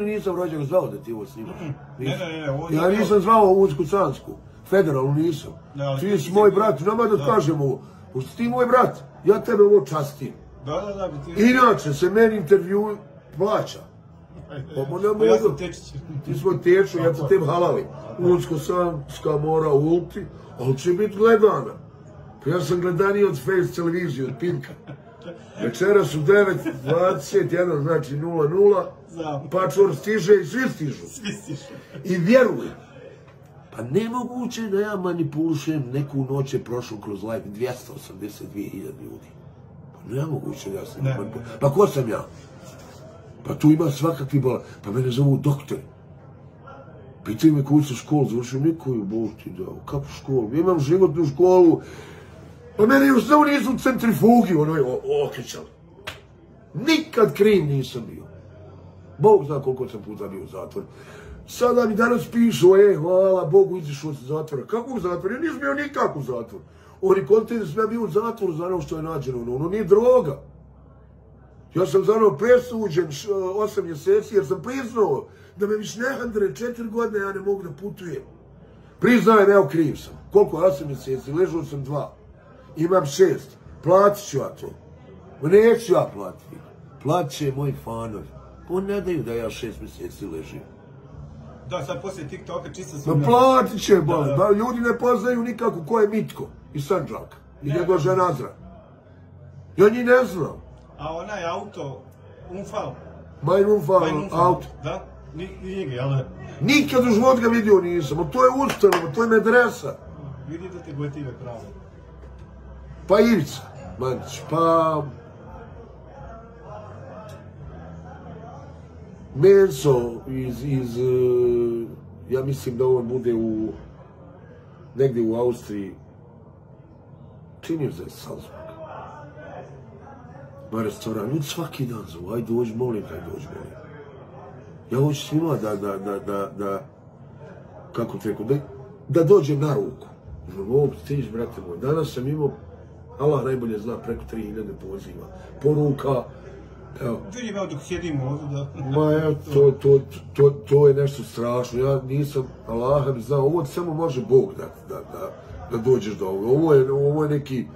nisam rođak zvao da ti ovo snimaš. Ne, ne, ne, Ja nisam zvao Unsku Cansku, federalnu nisam. Ti si moj brat, nama da Da. kažem ovo. Pošto ti moj brat, ja tebe ovo častim. Da, da, da, bi ti... Inače se meni intervju plaća. Ovo ne Pa ja mogu. sam tečić. Ti svoj teču, ja te tem halali. Unsko Sanska mora ulti, ali će biti gledana. Pa ja sam gledaniji od Face televizije, od Pinka. Večeras u 9.21, znači 0.0, Znam. pačor stiže i svi stižu. Svi stišu. I vjeruj, pa nemoguće da ja manipulišem neku noć je prošlo kroz live 282.000 ljudi. Pa nemoguće da ja sam Ne, manipulišem. Pa ko sam ja? Pa tu ima svakakvi bola. Pa mene zovu doktor. Pitaju me koju sam školu završio, nikoju Bog ti dao. Kako školu? Ja imam životnu školu. Pa mene još samo nisu u centrifugi, ono je okrećalo. Nikad kriv nisam bio. Bog zna koliko sam puta bio u zatvoru. Sada mi danas pišu, e, hvala Bogu, izišao od zatvora. Kakvog zatvora? Ja nisam bio nikako u zatvoru. Oni kontenti sam ja bio u zatvoru za ono što je nađeno. Ono, ono nije droga. Ja sam za ono presuđen osam mjeseci jer sam priznao da me više nehandre četiri godine ja ne mogu da putujem. Priznajem, evo kriv sam. Koliko? Osam mjeseci, ležao sam dva. Imam šest. Platit ću ja to. Ma neću ja platiti. Platit će moji fanovi. Pa ne daju da ja šest mjeseci ležim. Da, sad poslije TikToka čisto Ma sam... platit će, ba, Da, ljudi ne poznaju nikako ko je Mitko iz Sanđaka. I Ne, njegova ne. žena Azra. Ja njih ne znam. A onaj auto, Umfal. Majmun Fal, i Umfal. auto. Da? Ni, ni njega, jel? Nikad u život ga vidio nisam, to je ustanova, to je medresa. Vidi da te gotive pravo. Ivica, Mandić, pa... Menso iz, iz, ja mislim da on bude u, negdje u Austriji, čini mi se Salzburg. Na restoran, ljudi svaki dan zovu, aj dođi, molim kaj dođi, molim. Ja hoću svima da, da, da, da, da, kako ti rekao, da, da dođem na ruku. Ovo, stiš, brate moj, danas sam imao, Allah najbolje zna, preko 3000 poziva, poruka, evo, Vidim, evo dok sjedimo ovdje da... Ma evo, to, to, to, to je nešto strašno. Ja nisam, Allah mi ovo samo može Bog da, da, da, da dođeš do ovoga. Ovo je, ovo je neki,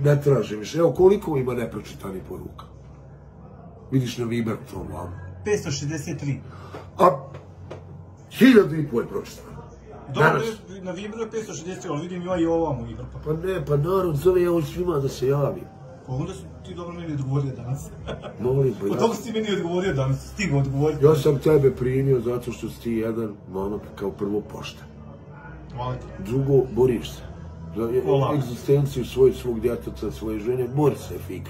ne tražim više. Evo, koliko ima nepročitanih poruka? Vidiš na Viber to vam. 563. A, hiljadu i pol je pročitano. Dobro, na Vibru je 563, ali vidim ima i ovamo Vibru. Pa, Pa ne, pa narod zove ja hoću svima da se javim. pa onda si ti dobro meni odgovorio danas. Molim, pa Pa ja, dobro si ti meni odgovorio danas, stigo odgovoriti. ja sam tebe primio zato što si ti jedan momak kao prvo pošten. Hvala ti. Drugo, boriš se. Za e- egzistenciju svoje, svog djeteta, svoje žene, bori se, fik.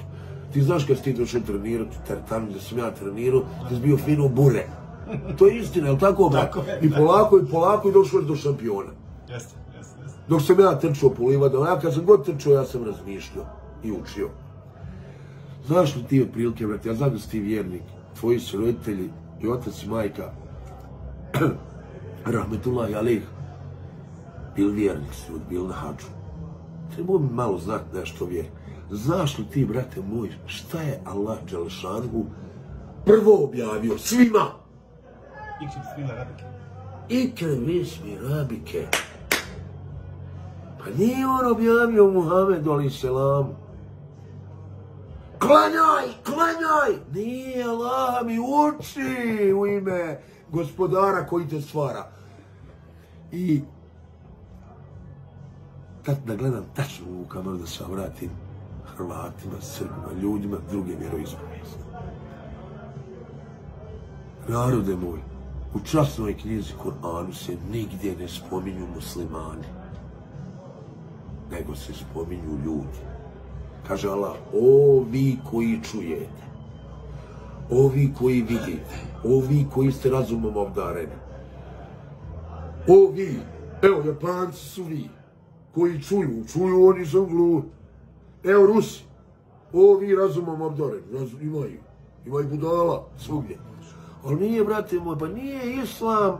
Ti znaš kad si ti došao trenirati teretanu gdje sam ja trenirao, ti si bio fino bure. To je istina, jel tako? Tako je, I polako, i polako i došao do šampiona. Jeste, jeste, jeste. Dok sam ja trčao po livadama, ja kad sam god trčao, ja sam razmišljao i učio. Znaš li ti otprilike, brate, ja znam da si ti vjernik, tvoji su roditelji i otac i majka, Rahmetullah Alih, bil vjernik su, bil na hađu. Trebao bi malo znati nešto o vjeri. Znaš li ti, brate moj, šta je Allah Đelešanu prvo objavio svima? Ikši bismila rabike. Ikre vismi rabike. Pa nije on objavio Muhammedu alaih selamu. Klanjaj, klanjaj! Nije Allah mi uči u ime gospodara koji te stvara. I tad da gledam tačno u kameru da se vratim Hrvatima, Srbima, ljudima druge vjeroispovijesti. Narode moj, u časnoj knjizi Kur'anu se nigdje ne spominju muslimani, nego se spominju ljudi. Kaže Allah, o vi koji čujete, o vi koji vidite, o vi koji ste razumom obdareni, o vi, evo Japanci su vi, koji čuju, čuju oni su glupi. Evo Rusi, o vi razumom obdareni, imaju, imaju budala svugdje. Ali nije, brate moj, pa nije islam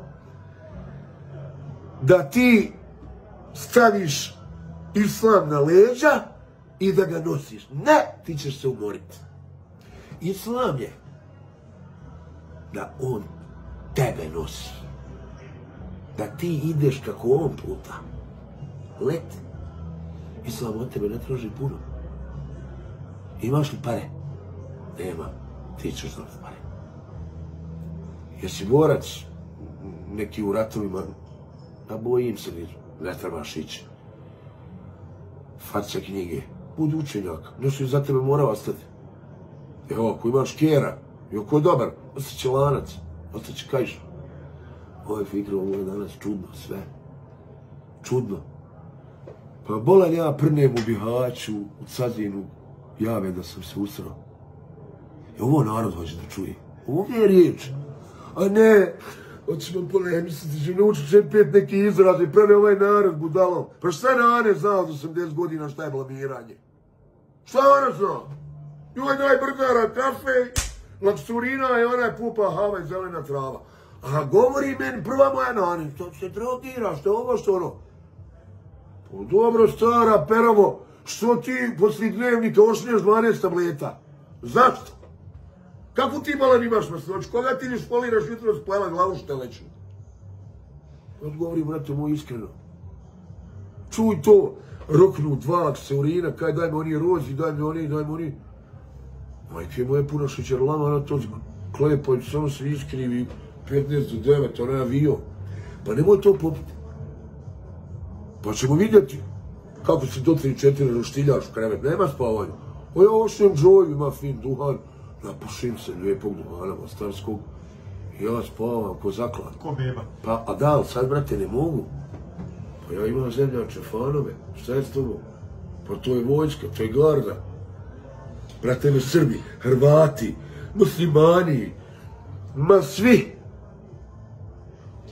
da ti staviš islam na leđa i da ga nosiš. Ne, ti ćeš se umoriti. Islam je da on tebe nosi. Da ti ideš kako on puta. Leti. Islam od tebe ne traži puno. Imaš li pare? Nema. Ti ćeš dobiti pare. Jesi borac neki u ratovima? A bojim se, ne trebaš ići. Faca knjige. Budi učenjak. Nešto je za tebe morao ostati. Evo, ako imaš kjera, i ako je dobar, ostaće lanac, ostaće kajš. Ovo je fikro, ovo je danas čudno, sve. Čudno. Pa bolan ja prnem u Bihaću, u Cazinu, jave da sam se usrao. I ovo narod hoće da čuje. Ovo je riječ. A ne, hoćemo polemisliti, će naučiti čet pet neki izraz i prene ovaj narod budalom. Pa šta Nane znao od 80 godina šta je blamiranje? Šta ona zna? Joj daj brdara kafe, laksurina i ona pupa hava i zelena trava. A govori meni prva moja Nani, što se drogira, što ovo, što ono. Pa dobro, stara perovo, što ti poslije dnevnika ošnješ 12 tableta? Zašto? Kako ti malan imaš masnoć? Koga ti ne špoliraš jutro splela glavu šteleću? Odgovori, brate moj, iskreno. Čuj to, roknu dva urina, kaj daj mi oni rozi, daj mi oni, daj mi oni. Majke moje puno šećerlama, na to klepa samo se iskrivi 15 do 9, ona je avio. Pa nemoj to popiti. Pa ćemo vidjeti kako se do 3-4 roštiljaš krevet. Nema spavanja. O ja ošnem džoj, ima fin duhan. Napušim se lijepog duhana mostarskog. I ja spavam ko zaklan. Ko beba. Pa, a da, sad, brate, ne mogu. Pa ja imam zemljače, fanove. Šta je s tobom? Pa to je vojska, to je garda. Brate, me Srbi, Hrvati, muslimani, ma svi.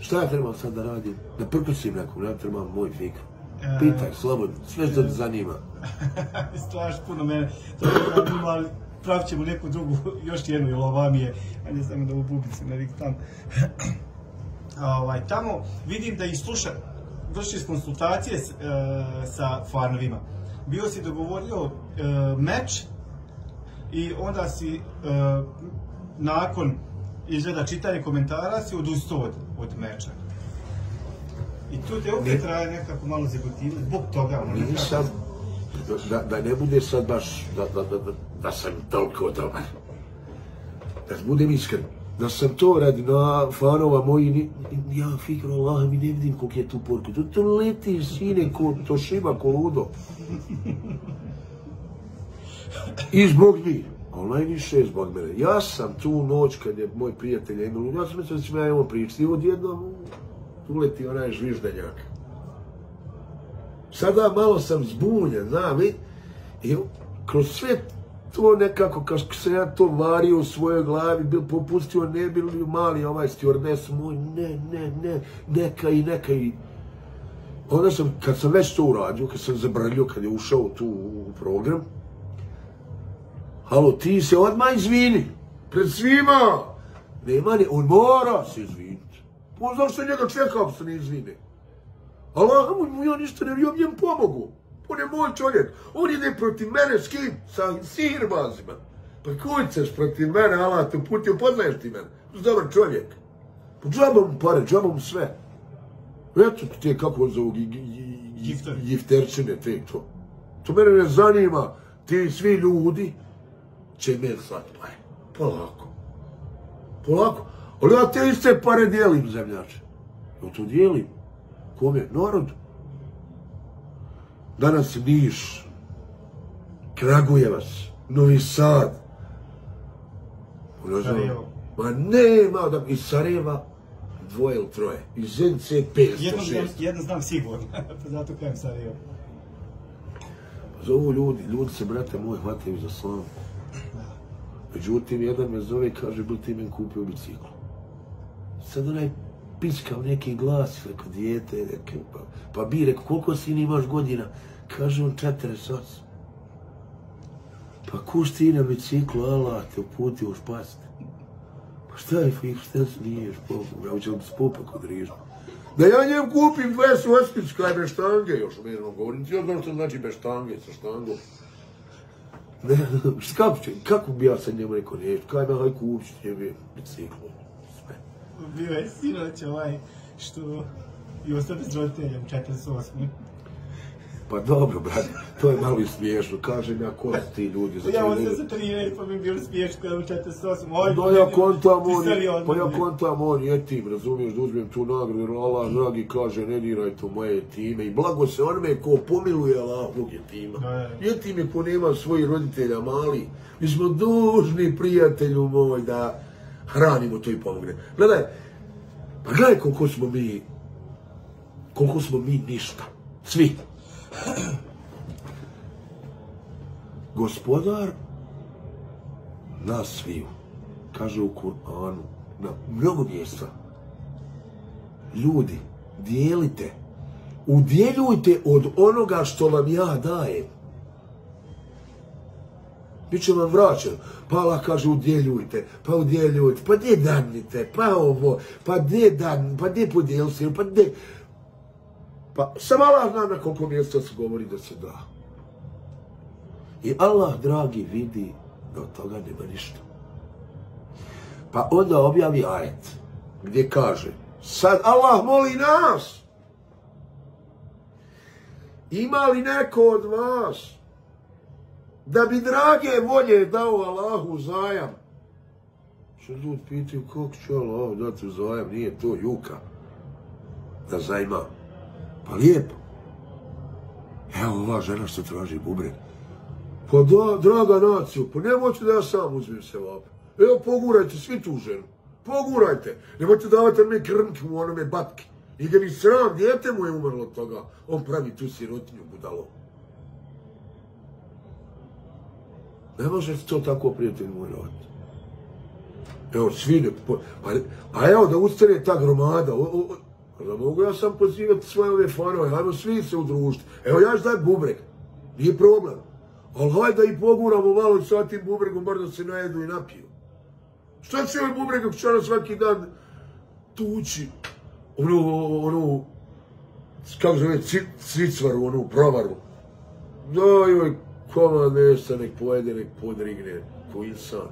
Šta ja trebam sad da radim? Da prkosim nekom, ja trebam moj fikr. E. Pitaj, slobodno, sve što te zanima. Straš puno mene. To je ali pravit ćemo neku drugu, još jednu, jer ova mi je, ajde samo da u bubicu ne tam. ovaj, tamo vidim da i sluša, vršiš konsultacije s, e, sa farnovima. Bio si dogovorio e, meč i onda si e, nakon izgleda čitanje komentara si odustao od, od meča. I tu te opet Ne. traje nekako malo zagotivno, zbog toga. ono, Nisam, da, da ne bude sad baš, da, da, da, da, sam toliko dobar. Da budem iskren, da sam to radi na fanova moji, ja fikro, Allah, mi ne vidim koliko je tu porke. To, to leti, sine, ko, to šiba, ko ludo. I zbog njih, ali najviše je zbog mene. Ja sam tu noć kad je moj prijatelj Emil, ja sam mislio da ćemo ja imamo pričati, i odjednom uleti onaj žviždenjak. Sada malo sam zbunjen, znam, i, i kroz sve to nekako, kao sam ja to vario u svojoj glavi, bil popustio, ne bi li mali ovaj stewardess moj, ne, ne, ne, neka i neka i... Onda sam, kad sam već to uradio, kad sam zabrljio, kad je ušao tu u program, halo, ti se odmah izvini, pred svima, nema ni, on mora se izviniti. On zašto njega čeka ako se ne izvine. Allah mu ja ništa ne ja njemu pomogu. On je moj čovjek. On ide protiv mene s kim? Sa sirbazima. Pa kuj ćeš protiv mene, Allah te putio, poznaješ ti mene. Je dobar čovjek. Pa džaba mu pare, džaba mu sve. Eto ti kako zovu gifterčine, te to. To mene ne zanima. Ti svi ljudi će meni slati pare. Polako. Polako. Ali ja te iste pare dijelim, zemljače. Ja to dijelim. Kome? Narodu. Danas Niš, Kragujevac, Novi Sad. Znam. Sarajevo. Ma nema da iz Sarajeva dvoje ili troje. Iz Zenice 500, Jedno znam, 600. jedno znam sigurno, zato kajem Sarajevo. Zovu ljudi, ljudi se, brate moj, hvataju za slavu. Međutim, jedan me zove i kaže, bil ti men kupio bicikl. Sad onaj piskao neki glas, rekao, dijete, rekao, pa, pa bi, rekao, koliko sin imaš godina? Kaže on, 48. Pa kuš ti na biciklu, Allah te uputio u. Pa šta je, fik, šta se niješ, popu, ja ću spopa kod rižba. Da ja njem kupim dve svojskice, kaj bez štange, još u mirnom govorim, ti ja znam što znači bez štange, sa štangom. Ne, šta, kako, bi ja sad njemu rekao, neću, kaj me haj kupit ću tebi biciklu. Bio je sinoć ovaj što i ostao bez roditelja u 48. Pa dobro, brate, to je malo i smiješno. Kažem ja, ko su ti ljudi za Ja sam se 13, pa mi bilo smiješno kada u 48. Oj, No ja kontam on, pa ja kontam on je tim, razumiješ, da uzmem tu nagradu, jer Allah dragi kaže, ne diraj to moje time i blago se onome ko pomiluje Allah je tima. Je tim je ko nema svojih roditelja mali. Mi smo dužni prijatelju moj da hranimo to i pomogne. Gledaj, pa gledaj koliko smo mi, koliko smo mi ništa. Svi. Gospodar nas sviju, kaže u Kur'anu, na mnogo mjesta. Ljudi, dijelite, udjeljujte od onoga što vam ja dajem. Biće vam vraćeno. Pa Allah kaže udjeljujte, pa udjeljujte, pa gdje danite, pa ovo, pa gdje dan, pa gdje podijelite, pa gdje... Pa sam Allah zna na koliko mjesta se govori da se da. I Allah, dragi, vidi da od toga nema ništa. Pa onda objavi ajet gdje kaže sad Allah moli nas ima li neko od vas da bi drage volje dao Allahu zajam što ljudi pitaju kako će Allah dati zajam nije to juka da zajma pa lijepo evo ova žena što traži bubreg pa da, draga naciju, pa nemojte da ja sam uzmem se vape. Evo, pogurajte svi tu ženu. Pogurajte. Nemojte davati mi krmke u onome batki. I ga ni sram, dijete mu je umrlo od toga. On pravi tu sirotinju budalo. Ne može se to tako, prijatelj moj, raditi. Evo, svi ne... po- A, evo, da ustane ta gromada. O, pa da mogu ja sam pozivati svoje ove fanove. Ajmo svi se udružiti. Evo, ja ću dati bubreg. Nije problem. Ali hajde da ih poguramo malo sa tim bubregom, bar da se najedu i napiju. Šta će ovaj bubreg ona svaki dan tući onu, onu, kako zove, ci- cicvaru, onu provaru. Daj joj komad mesa, nek pojede, nek podrigne, insan.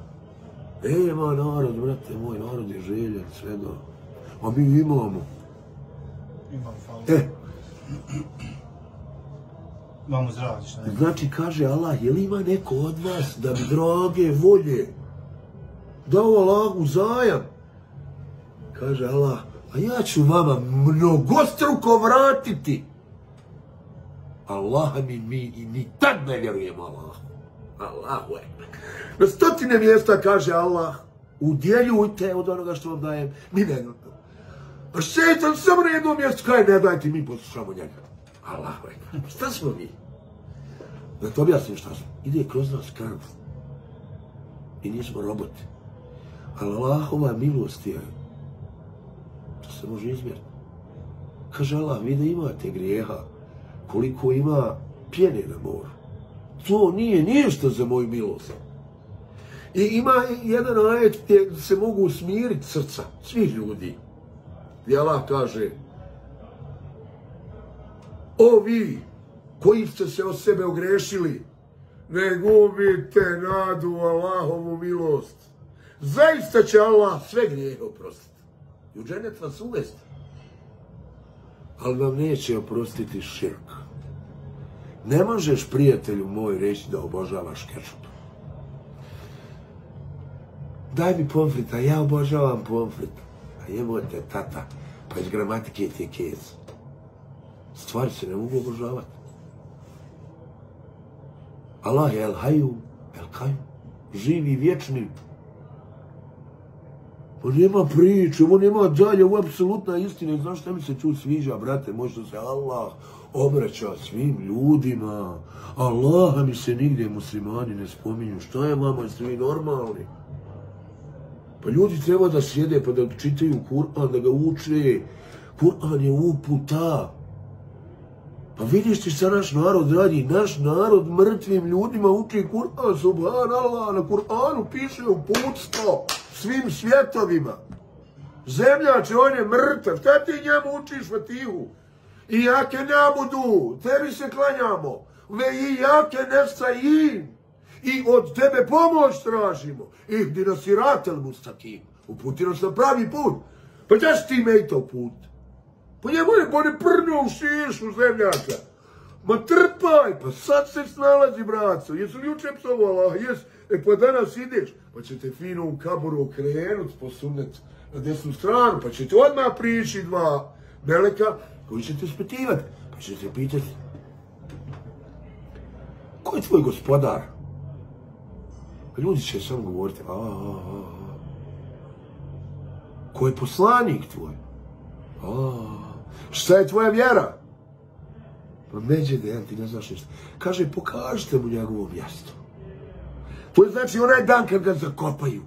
Nema narod, brate moj, narod je željen, sve da. A mi imamo. Imam faul. E, Imamo zdravlje, ne? Znači, kaže Allah, je li ima neko od vas da bi drage volje dao Allahu zajam? Kaže Allah, a ja ću vama mnogostruko vratiti. Allah mi, mi i ni tad ne vjerujemo Allahu. Allahu ekber. Na stotine mjesta kaže Allah, udjeljujte od onoga što vam dajem. Mi ne. A šetan samo na jednom mjestu kaže, ne dajte, mi poslušamo njega. Allahu ekber. Šta smo mi? Da to objasnim šta smo. Ide kroz nas krv. I nismo roboti. Ali Allahova milost je, to se može izmjeriti. Kaže Allah, vi da imate grijeha, koliko ima pjene na moru. To nije ništa za moju milost. I ima jedan ajet gdje se mogu smiriti srca svih ljudi. Gdje Allah kaže, o vi koji ste se od sebe ogrešili, ne gubite nadu Allahovu milost. Zaista će Allah sve grijehe oprostiti. I u dženet vas uvesti. Ali vam neće oprostiti širk. Ne možeš, prijatelju moj, reći da obožavaš kečup. Daj mi pomfrit, a ja obožavam pomfrit. A jebote, tata, pa iz gramatike ti je kez. Stvari se ne mogu obožavati. Allah je El Hayu, El Kajum, živi, vječni. On nema priče, on nema dalje, ovo je apsolutna istina. Znaš šta mi se tu sviđa, brate, možda se Allah obraća svim ljudima. Allaha mi se nigdje muslimani ne spominju. Šta je vama, jeste vi normalni? Pa ljudi treba da sjede pa da čitaju Kur'an, da ga uče. Kur'an je uputa. Pa vidiš ti šta naš narod radi? Naš narod mrtvim ljudima uči Kur'an, subhanallah, na Kur'anu piše uputstvo svim svjetovima. Zemljače, on je mrtav, šta ti njemu učiš Fatihu? I jake nabudu, tebi se klanjamo, ve i jake nestajim. I od tebe pomoć tražimo. Ihdina siratel mustakim. Uputi nas na pravi put. Pa da si ti mejta put? Pa njemu je boli prnio u šišu zemljaka. Ma trpaj, pa sad se snalazi, braco. Jesu li psovala? Jes, e pa danas ideš. Pa ćete fino u kaboru okrenut, posunet na desnu stranu, pa ćete odmah prići dva meleka koji ćete ispitivati. Pa ćete pitati, ko je tvoj gospodar? Ljudi će samo govoriti, a, a, a. Ko je poslanik tvoj? A, šta je tvoja vjera? Pa međe den, ti ne znaš ništa. Kaže, pokažite mu njegovo mjesto. To je znači onaj dan kad ga zakopaju.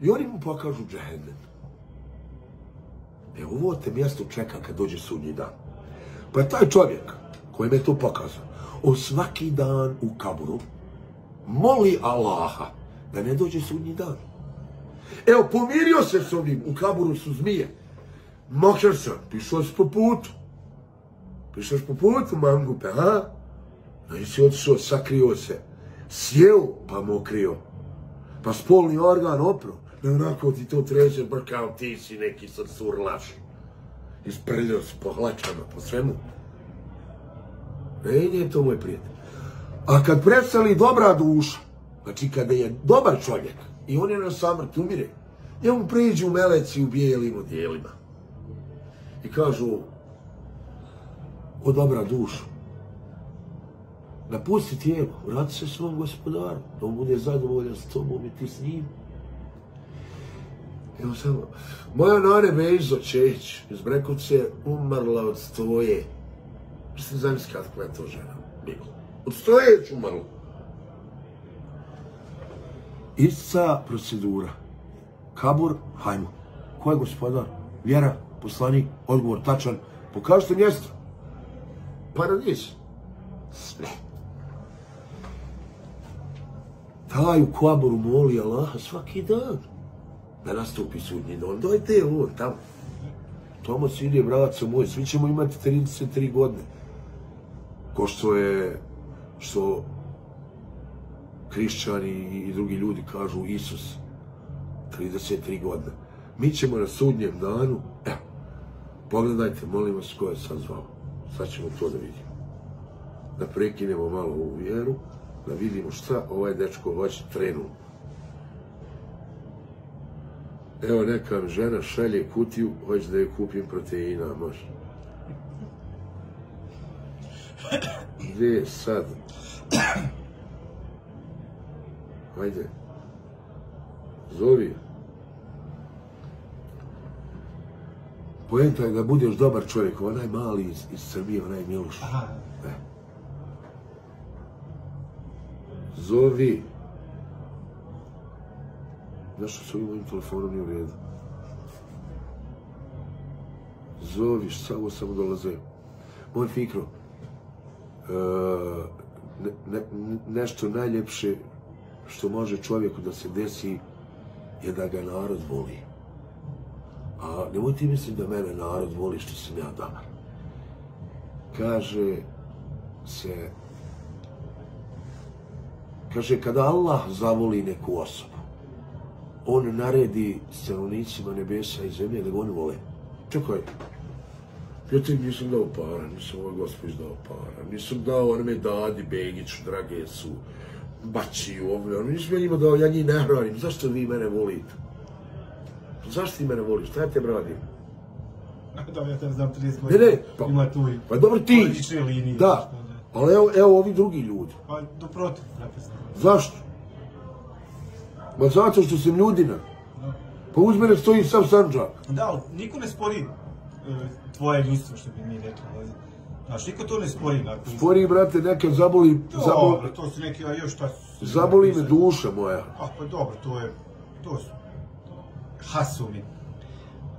I oni mu pokažu džehennem. E ovo te mjesto čeka kad dođe sudnji dan. Pa taj čovjek koji je to pokazao, on svaki dan u kaburu moli Allaha da ne dođe sudnji dan. Evo, pomirio se s ovim, u kaburu su zmije. Mokar sam, pišao si po putu. Pišaš po putu, mangupe, ha? A i si otišao, sakrio se. Sjeo, pa mokrio. Pa spolni organ opro. Ne onako ti to treće, brkao, ti si neki sad surlaš. Isprljao si po hlačama, po svemu. Ne ide to, moj prijatelj. A kad presali dobra duša, znači kada je dobar čovjek i on je na samrt umire, njemu priđu meleci u bijelim odjelima. I kažu, o dobra duša, napusti tijelo, vrati se svom gospodaru, da on bude zadovoljan s tobom i ti s njim. Evo samo, moja nane Bejzo Čeć iz Brekovce umrla od stoje. Mislim, zamisli kako je to žena bilo. Od stoje ću umrla. Isca procedura. Kabur, hajmo. Ko je gospodar? Vjera, poslanik, odgovor tačan. Pokažite mjesto. Paradis. Sve. Taj u kaboru moli Allaha svaki dan da nastupi sudnji dan. Dojte on tamo. Tomas ide, braco moj, svi ćemo imati 33 godine. Ko što je, što hrišćani i drugi ljudi kažu Isus, 33 godine. Mi ćemo na sudnjem danu, evo, pogledajte, molim vas, ko je sad zvao. Sad ćemo to da vidimo. Da prekinemo malo ovu vjeru, da vidimo šta ovaj dečko hoće trenu. Evo neka žena šalje kutiju, hoće da je kupim proteina, može. Gdje je sad? Hajde. Zovi. Poenta je da budeš dobar čovjek, onaj mali iz, iz Srbije, onaj Miloš. Aha, E. Zovi. Nešto s ovim mojim telefonom nije u redu. Zovi, samo samo dolaze. Moj Fikro, e, ne, ne, nešto najljepše što može čovjeku da se desi je da ga narod voli. A nemoj ti misliti da mene narod voli što sam ja dobar. Kaže se, kaže kada Allah zavoli neku osobu, on naredi stanovnicima nebesa i zemlje da ga oni vole. Čekaj, ja ti nisam dao para, nisam ovaj gospod dao para, nisam dao onome Dadi Begiću, Dragesu, Bačiju, ovo, ono, nisam ja njima dao, ja njih ne hranim, zašto vi mene volite? Zašto ti mene voliš, šta ja te radim? da, ja te znam 30 Ne, godina. ne, pa, Ima tu i pa dobro ti, linije. da, ali evo, evo ovi drugi ljudi, Pa, do protiv, napisano. zašto? Ma zato što sam ljudina, pa uz mene stoji sam Sanđak. Da, ali niko ne spori e, tvoje ljudstvo, što bi mi rekli. Znaš, niko to ne spori. Nakon... Spori, brate, neka zaboli, zaboli, Dobro, to su neki, a još šta su... zaboli me duša moja. A, pa dobro, to je... To su... Hasumi.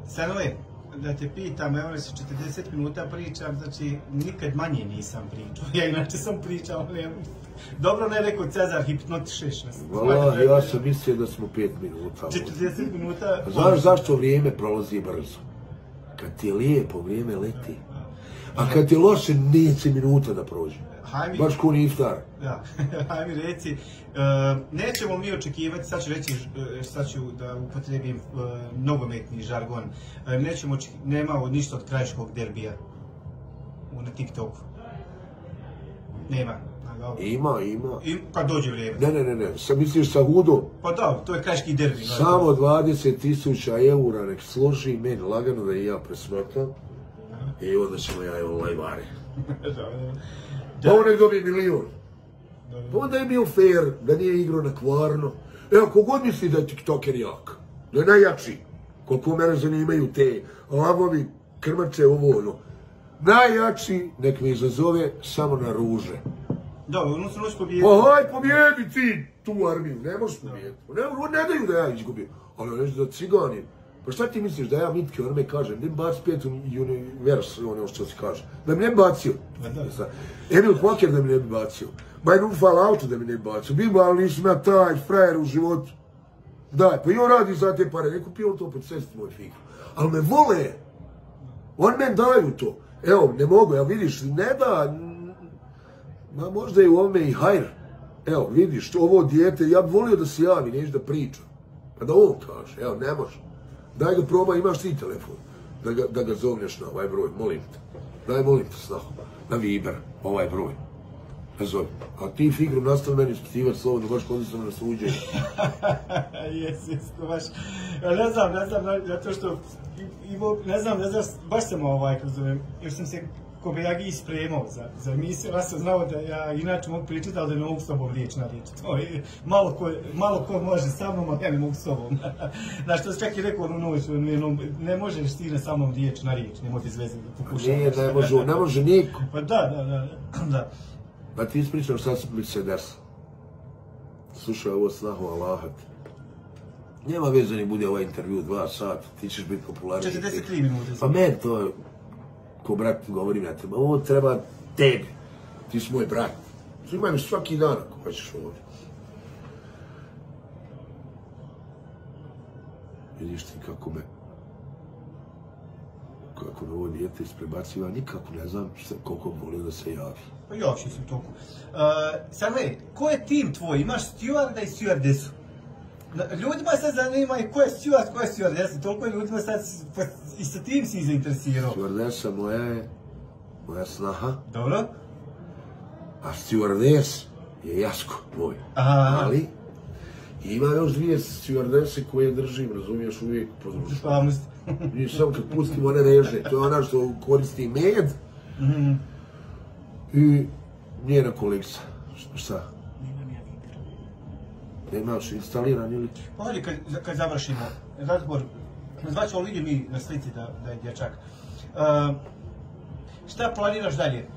Stanove, da te pitam, evo se 40 minuta pričam, znači nikad manje nisam pričao. Ja inače sam pričao, ne... Dobro ne rekao Cezar, hipnotišeš nas. Vala, ja sam mislio da smo pet minuta. 40 minuta... Znaš zašto vrijeme prolazi brzo? Kad ti je lijepo, vrijeme leti. A kad ti je loše, neće minuta da prođe. Hajmi, Baš ko niftar. da, hajmi reci, e, nećemo mi očekivati, sad ću reći, e, sad ću da upotrebim e, nogometni žargon, nećemo, nema od ništa od krajiškog derbija u, na TikToku. Nema. Ima, ima. I kad dođe vrijeme. Ne, ne, ne, ne. Sad misliš sa Hudom? Pa da, to je krajiški derbi. Samo 20 tisuća eura nek složi meni lagano da i ja presmrtam. I onda ćemo ja i ovaj vari. Da. Pa nek dobije milion. Pa onda je bio fair da nije igrao na kvarno. Evo, kogod misli da je TikToker jak, da je najjači, koliko mene zanimaju te lavovi, krmače, ovo ono. Najjači nek me izazove samo na ruže. Da, ono se noć pobijeti. Pa haj pobjedi ti tu armiju, ne možeš pobijediti. Ne, ne daju da ja izgubim. Ali nešto da ciganim. Pa šta ti misliš da ja mitke onome kažem, ne baci pet univers, ono što se kaže. Da mi ne bi bacio. Pa Emil Poker da mi ne bi bacio. Bajnum Falloutu da mi ne bi bacio. Bilo, ali nisam ja taj frajer u životu. Daj, pa i on radi za te pare, neko pio to po cesti moj fig. Ali me vole. On men daju to. Evo, ne mogu, evo vidiš, ne da, Ma možda je u ovome i hajr. Evo, vidiš, ovo dijete, ja bi volio da se javi, neću da pričam. Pa da on kaže, evo, ne može. Daj ga probaj, imaš ti telefon. Da ga, da ga zovneš na ovaj broj, molim te. Daj, molim te, snahu. Na Viber, ovaj broj. Ne zove. A ti figru nastav meni ispitivati slobodno, baš kod sam na suđenju. jes, jes, to baš, ne znam, ne znam, zato što, ne znam, ne znam, baš sam ovaj, zovem, još sam se ko bi ja gi spremao za, za emisiju, ja sam znao da ja inače mogu pričati, ali da ne mogu s tobom riječ na riječ. To je, malo ko, malo ko može sa mnom, ali ja ne mogu s tobom. Znaš, to si čak i rekao onu noć, jednom, ne možeš ti sa mnom riječ na riječ, nemoj bez veze da pokušavaš. Nije, ne može, ne može niko. Pa da, da, da, da. Pa ti ispričam šta se mi se desilo. Slušaj, ovo snahu Allahat. Nema veze ni bude ovaj intervju dva sata, ti ćeš biti popularniji. 43 minute. Pa meni to je, ko brat govorim ja treba, ovo treba tebi. Ti si moj brat. Zvimaj mi svaki dan ako hoćeš ovdje. Vidiš ti kako me, kako me ovo dijete isprebaciva, nikako ne znam šta, koliko volio da se javi. Pa još si u toku. Uh, sad gledaj, ko je tim tvoj? Imaš stewarda i stewardesu. Na- Ljudima sad zanima i ko je steward, ko je stewardesa. Toliko je ljudima sad, i sa tim si zainteresirao. Stewardesa moja je moja snaha, Dobro? a stewardess je Jasko moj. Aha. Ali, ima još dvije stewardese koje držim, razumiješ, uvijek pod ručom. Slavnost. I samo kad pustim one reže, to je ona što koristi med Mhm. i njena kolegica. Šta-? Nemaš instaliran ili? Pa kad, kad završimo razgovor, zvaću ovo vidim mi na slici da, da je dječak. Uh, šta planiraš dalje?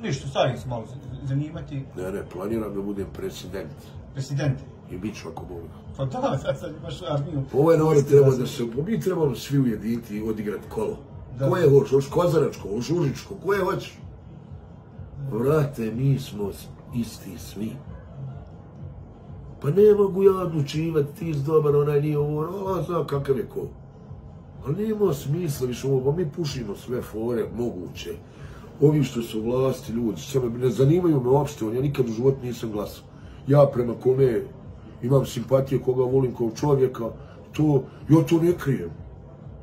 Ništa, stavim se malo zanimati. Ne, ne, planiram da budem president. President. I bit ću ako da. Pa da, sad, sad imaš armiju. Ovo je na Vojske treba da se, mi trebamo svi ujediniti i odigrati kolo. Da. Koje hoćeš, hoćeš Kozaračko, hoćeš Užičko, koje hoćeš? Vrate, mi smo isti svi. Pa ne mogu ja odlučivati, ti si dobar, onaj nije ovo, zna kakav je ko. Ali nema smisla više ovo, pa mi pušimo sve fore moguće. Ovi što su vlasti ljudi, me ne zanimaju me uopšte, oni, ja nikad u životu nisam glasao. Ja prema kome imam simpatije, koga volim kao čovjeka, to, ja to ne krijem.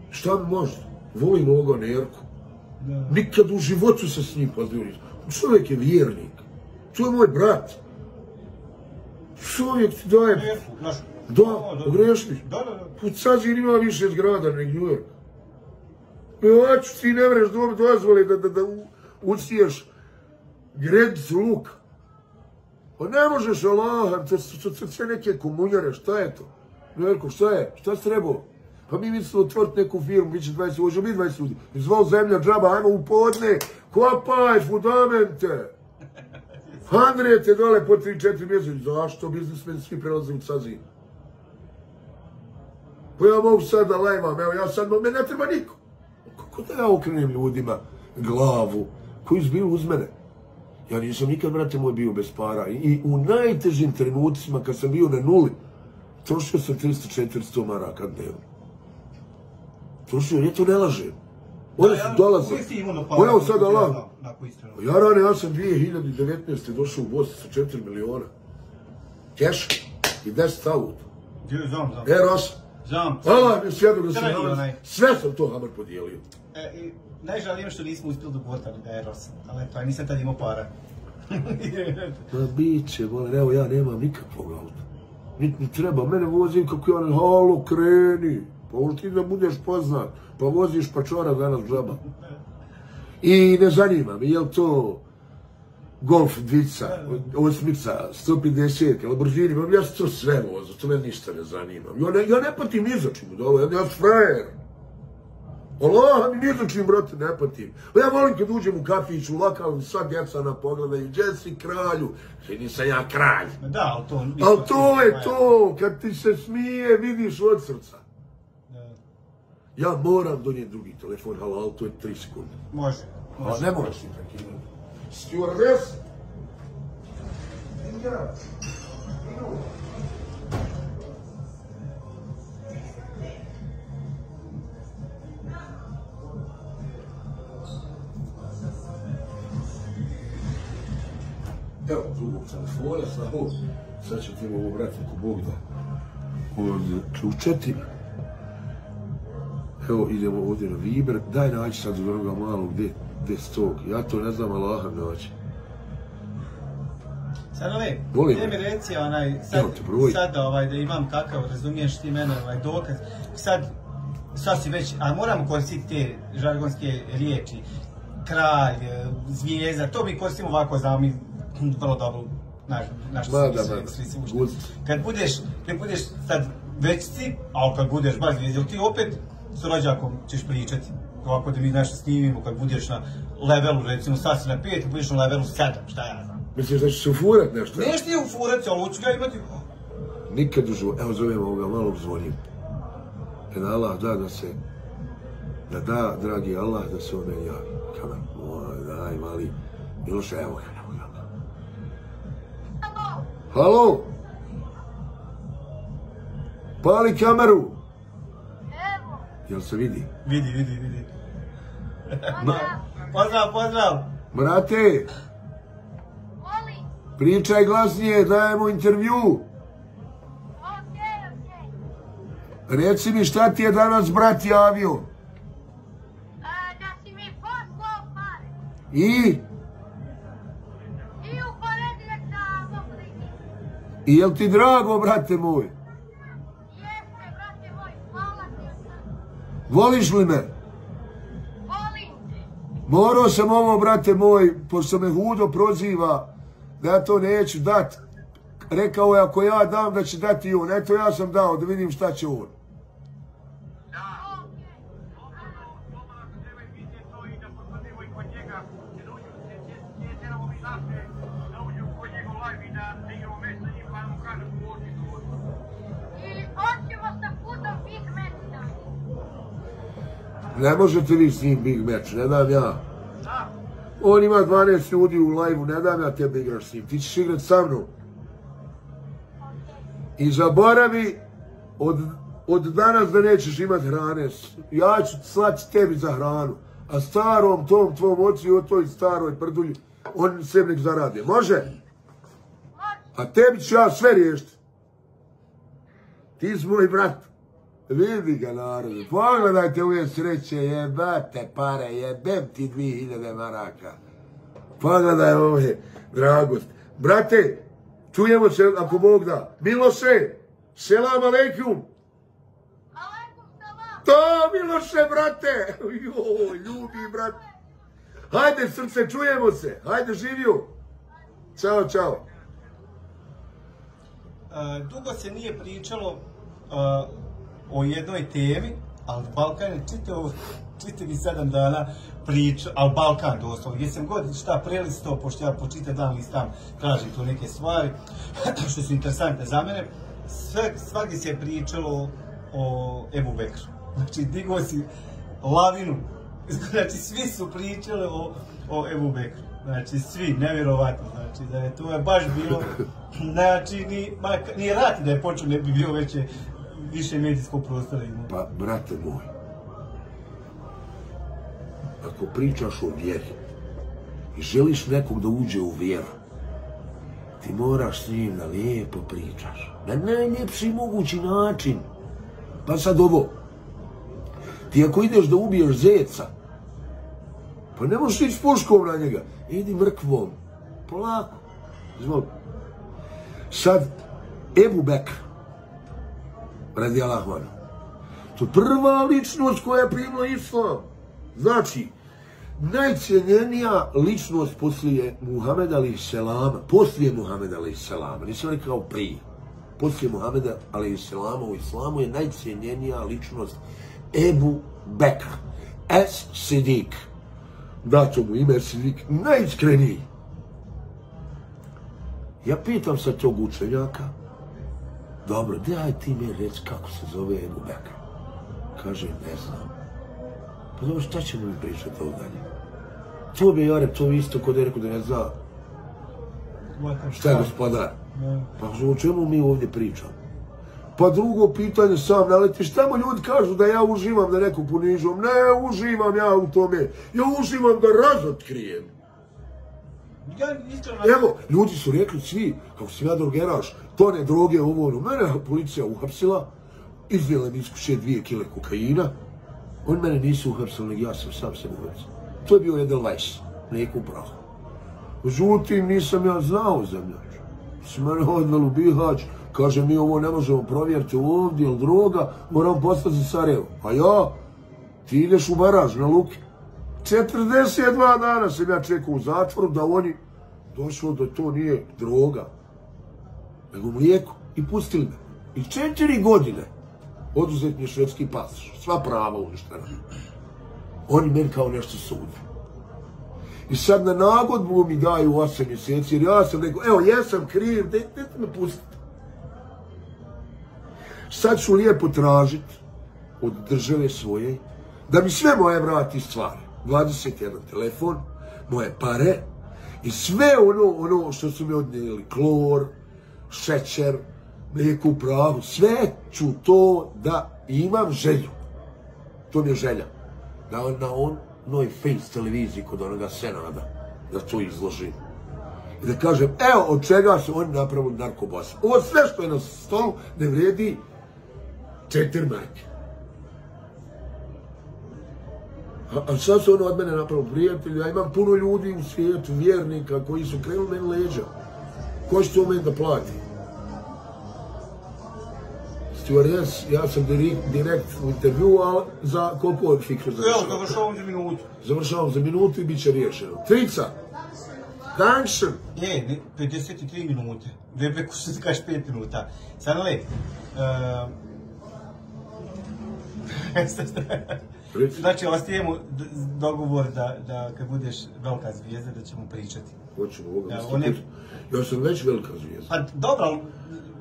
Šta mi može? Volim ovoga Nerku. Nikad u životu se s njim pozdravio nisam. Čovjek je vjernik. To je moj brat. Čovjek ti daje... Da, O, pogrešni. Da, da, da. Pucazin ima više zgrada nego New York. Pevaču ti ne vreš dobro dozvoli da, da, da usiješ gredicu luka. Pa ne možeš Allah, to su sve neke komunjare, šta je to? Nerko, šta je? Šta si trebao? Pa mi mislimo otvoriti neku firmu, bit će 20, hoće biti 20 ljudi. Zvao zemlja džaba, ajmo u podne, kopaj fundamente. Handrijete dole po 3-4 mjeseca. Zašto biznismeni svi prelaze u cazin? Pa ja mogu sad da lajvam, evo ja sad, me ne treba niko. Kako da ja okrenem ljudima glavu koji bili uz mene? Ja nisam nikad, brate moj, bio bez para. I u najtežim trenucima, kad sam bio na nuli, trošio sam 300-400 maraka dnevno. Trošio, ja to ne lažem. Oni su dolazili. Pa evo sad Allah. Ja rane, ja sam 2019. došao u Bosnu sa 4 miliona. Cash i 10 auto. Gdje, znam, znam. Eros. Znam. Allah mi sjedu da se onaj. Sve sam to Hamar podijelio. E, i najžalije što nismo uspjeli dogotati da je Rosa. Ali eto, ja nisam tad imao para. Ma bit će, bolan, evo ja nemam nikakvog auta. Niti mi treba, mene vozim kako ja ne, halo, kreni. Pa možda ti da budeš poznat, pa voziš pačora danas džaba. I ne zanima me, jel to Golf dvica, osmica, 150, Lamborghini, mam ja sam to sve vozio, to me ništa ne zanima. Ja ne, ja ne patim ni za čim, dole, ja sam frajer. Allah mi ni za čim, brate, ne patim. Pa ja volim kad uđem u kafić, u lokal, sva djeca na pogledaju, Jesse kralju, še nisam ja kralj. da, ali to... Ali to je to, kad ti se smije, vidiš od srca. Ja moram donijeti drugi telefon, halal, to je 3 sekunde. Može. A može. ne moraš ti prekinuti. Stewardess! Evo, drugog telefona, sad ću ti ovo vratiti Bog da. Od ključeti. Evo, idemo ovdje na Viber. Daj naći sad od onoga malog gdje, gdje stog. Ja to ne znam, Allah naći. Sad ovaj, Volim. mi reci onaj, sad, Evo sad ovaj, da imam kakav, razumiješ ti mene, ovaj, dokaz. Sad, sad si već, a moramo koristiti te žargonske riječi. Kralj, e, zvijezda, to mi koristimo ovako, znamo mi vrlo dobro naš, naš Ma da, svi- svi Gud. Kad budeš, kad budeš sad već si, a kad budeš baš zvijezda, ti opet s rođakom ćeš pričati. Ovako da mi nešto snimimo, kad budeš na levelu, recimo sad si na pet, kad budeš na levelu sedam, šta ja znam. Misliš da će se ufurat nešto? Neš ti u furaci, ali hoću ga imati... Nikad u životu, evo zovem ovoga malog zvonim. E da Allah da da se, da da, dragi Allah, da se on meni javi. Kamer, moj, daj, mali, Miloše, evo ga, evo ga. Halo? Pali kameru. Jel se vidi? Vidi, vidi, vidi. Pozdrav, pozdrav. Brate, molim, pričaj glasnije, dajemo intervju. okej, okej. Reci mi šta ti je danas brat javio. E, Da si mi poslao pare I? i u ponedjeljak da mogu da. I jel ti drago, brate moj? Jeste, brate moj, hvala ti otac. Voliš li me? Volim te. Morao sam ovo, brate moj, pošto me Hudo proziva, da ja to neću dat. Rekao je, ako ja dam, da će dati i on. Eto, ja sam dao, da vidim šta će on. Okej. Ne možete vi s njim big match, ne dam ja. On ima 12 ljudi u live ne dam ja tebe igraš s njim. Ti ćeš igrat sa mnom. I zaboravi od, od danas da nećeš imat hrane. Ja ću slati tebi za hranu. A starom tom tvom ocu i o toj staroj prdulji, on sebi nek zarade. Može. A tebi ću ja sve riješiti. Ti si moj brat. Vidi ga narode. Pogledajte ove sreće, jebate pare, jebem ti dvije hiljade maraka. Pogledaj ove dragost. Brate, čujemo se ako Bog da. Miloše, selam salam. To, Miloše, brate. Joj, ljubi, brat. Hajde, srce, čujemo se. Hajde, živio. Ćao, čao. E, dugo se nije pričalo e, o jednoj temi, ali Balkan je čitao, čitavi sedam dana priča, ali Balkan doslovno, gdje sam god šta prelistao, pošto ja po čitav dan listam, tražim tu neke stvari, što su interesantne za mene, sve, se je pričalo o Ebu Bekru. Znači, digao si lavinu, znači svi su pričali o, o Ebu Bekru. Znači, svi, nevjerovatno, znači, da je to je baš bilo, znači, ni, ma, ni rat da je počeo, ne bi bio veće, više medijskog prostora imao. Pa, brate moj, ako pričaš o vjeri i želiš nekog da uđe u vjeru, ti moraš s njim da lijepo pričaš. Na najljepši mogući način. Pa sad ovo. Ti ako ideš da ubiješ zeca, pa ne možeš ići puškom na njega. Idi mrkvom. Polako. Izvoli. Sad, Ebu Bekr, radi Allahmanu, to prva ličnost koja je primila islam. Znači, najcijenjenija ličnost poslije Muhameda alaih selama, poslije Muhameda alaih selama, nisam rekao prije, poslije Muhameda alaih selama u islamu je najcijenjenija ličnost Ebu Bekr, Es Sidik. Dato mu ime Sidik, najiskreniji. Ja pitam sa tog učenjaka, dobro, daj ti mi reći kako se zove Bekr. Kaže, ne znam. Pa dobro, šta ćemo mi pričati ovdje? To bi Jareb, to isto kod je rekao da ne zna šta je gospodar. Pa o čemu mi ovdje pričamo? Pa drugo pitanje sam naletiš, tamo ljudi kažu da ja uživam da nekog ponižam. Ne uživam ja u tome. Ja uživam da razotkrijem. Ja iskreno... Evo, ljudi su rekli svi, kako si ja drogeraš, tone droge, ovo ono. Mene policija uhapsila, iznijela mi iskuše dvije kile kokaina. Oni mene nisu uhapsili, nego ja sam sam se uhapsio. To je bio Edelweiss, neku prahu. Međutim, nisam ja znao zemljač. Si mene odveli u Bihać, kaže mi ovo ne možemo provjeriti ovdje, ili droga, moram postati Sarajevo. A ja, ti ideš u baraž na Luki. 42 dana sam ja čekao u zatvoru da oni došlo da to nije droga, nego mlijeko i pustili me. I četiri godine oduzet mi švedski pasoš, sva prava uništena. Oni meni kao nešto sude. I sad na nagodbu mi daju 8 mjeseci, jer ja sam rekao, evo, jesam kriv, dajte me pustiti. Sad ću lijepo tražiti od države svoje da mi sve moje vrati stvari. 21 telefon, moje pare i sve ono, ono što su mi odnijeli, klor, šećer, neku pravu, sve ću to da imam želju. To mi je želja. Da on na onoj face televiziji kod onoga Senada, da to izložim. I da kažem, evo od čega su oni napravili narkobos. Ovo sve što je na stolu ne vredi četiri marke. A, a sad su ono od mene napravili prijatelji, ja imam puno ljudi u svijetu, vjernika, koji su krenuli meni leđa. Ko će to meni da plati? Stewardess, ja sam direkt, direkt u intervju, a za koliko je fikro Evo, završava? završavam za minutu. Završavam za minutu i bit će riješeno. Trica! Danšen! E, ne, 53 minute. Preko što ti kažeš 5 minuta. Sad, le, Reci. znači, ostajemo d- dogovor da, da kad budeš velika zvijezda da ćemo pričati. Hoćemo ovoga. Ja, Ja, on je- ja sam već velika zvijezda. Pa dobro,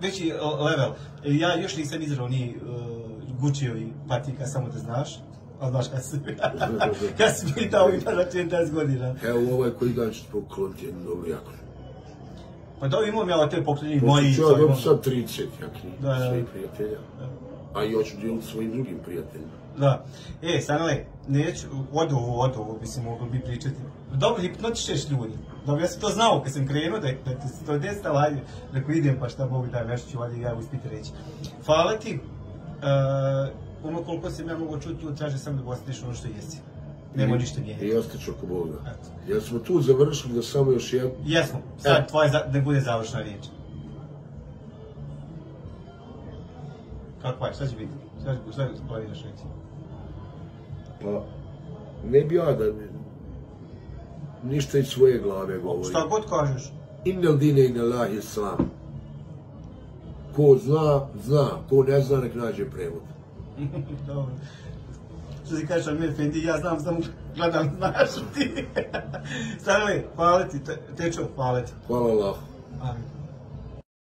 veći uh, level. Ja još nisam izrao ni uh, Gucci-ovi patika, samo da znaš. Ali znaš kad sam, kad sam pitao i tada 40 godina. Evo ovaj koji dan ću pokloniti jednu dobru jaknu. Pa da imam ja te poklonji Moji, moji. ću ja dobiti sad 30 jakni Da, da. svojih prijatelja. A i hoću dijeliti svojim drugim prijateljima. Da. E, Sanale, neću, od ovo, od ovo se moglo bi pričati. Dobro, hipnotišeš ljudi. Dobro, ja sam to znao kad sam krenuo da, da ti se to desilo, ajde, rekao idem pa šta Bog da nešto ću valjda ja uspjeti reći. Hvala ti. Uh, ono koliko sam ja mogu čuti, traže sam da ostaneš ono što jesi. Nema ništa I mijenjati. ostaću oko Boga. Jer smo tu završili da samo još jedan... Jesmo, sad E. tvoja da bude završna riječ. Kako je, šta će biti? Šta, šta planiraš reći? Pa, ne bi ja da ništa iz svoje glave govorim. Šta god kažeš. Innel dine in Allah islam. Ko zna, zna. Ko ne zna, nek nađe prevod. Dobro. Što ti kažeš, Amir Fendi, ja znam, samo gledam, znaš ti. Stanley, hvala ti, te- tečo, hvala ti. Hvala Allah. Amin.